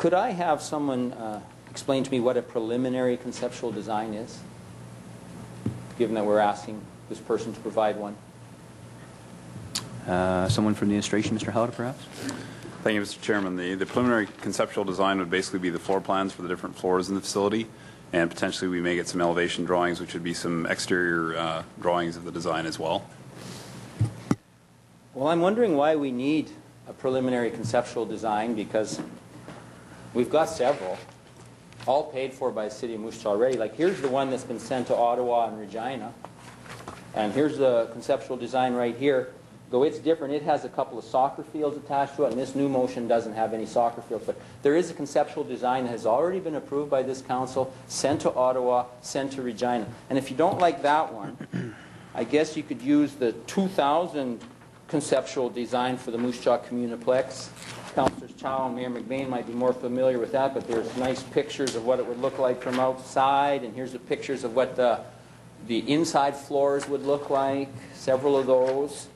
Could I have someone uh, explain to me what a preliminary conceptual design is? Given that we're asking this person to provide one. Uh, Someone from the administration, Mr. Howard, perhaps? Thank you, Mr. Chairman. The, the preliminary conceptual design would basically be the floor plans for the different floors in the facility, and potentially we may get some elevation drawings, which would be some exterior uh, drawings of the design as well. Well, I'm wondering why we need a preliminary conceptual design because we've got several, all paid for by the city of Moose Jaw already. Like here's the one that's been sent to Ottawa and Regina. And here's the conceptual design right here. Though it's different, it has a couple of soccer fields attached to it, and this new motion doesn't have any soccer fields. But there is a conceptual design that has already been approved by this council, sent to Ottawa, sent to Regina. And if you don't like that one, I guess you could use the 2000 conceptual design for the Moose Jaw Communiplex. Councilors Chow and Mayor McBain might be more familiar with that, but there's nice pictures of what it would look like from outside, and here's the pictures of what the, the inside floors would look like, several of those.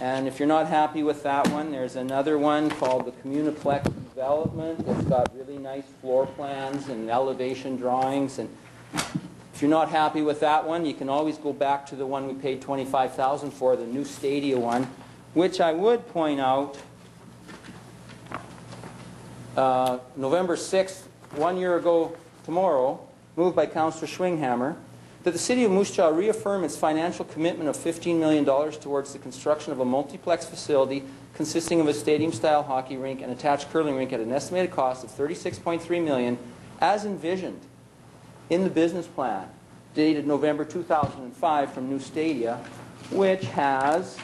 And if you're not happy with that one, there's another one called the Communiplex Development. It's got really nice floor plans and elevation drawings. And you're not happy with that one, you can always go back to the one we paid 25000 for, the new Stadia one, which I would point out, uh, November 6th, one year ago tomorrow, moved by Councillor Schwinghammer, that the City of Moose Jaw reaffirm its financial commitment of $15 million towards the construction of a multiplex facility consisting of a stadium-style hockey rink and attached curling rink at an estimated cost of $36.3 million as envisioned in the business plan dated November 2005 from New Stadia, which has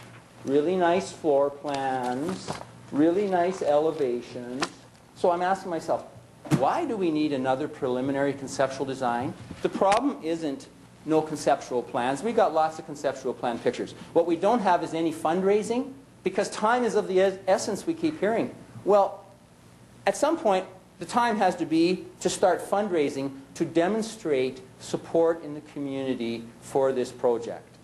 really nice floor plans, really nice elevations. So I'm asking myself, why do we need another preliminary conceptual design? The problem isn't no conceptual plans. We've got lots of conceptual plan pictures. What we don't have is any fundraising because time is of the es- essence we keep hearing. Well, at some point, the time has to be to start fundraising to demonstrate support in the community for this project.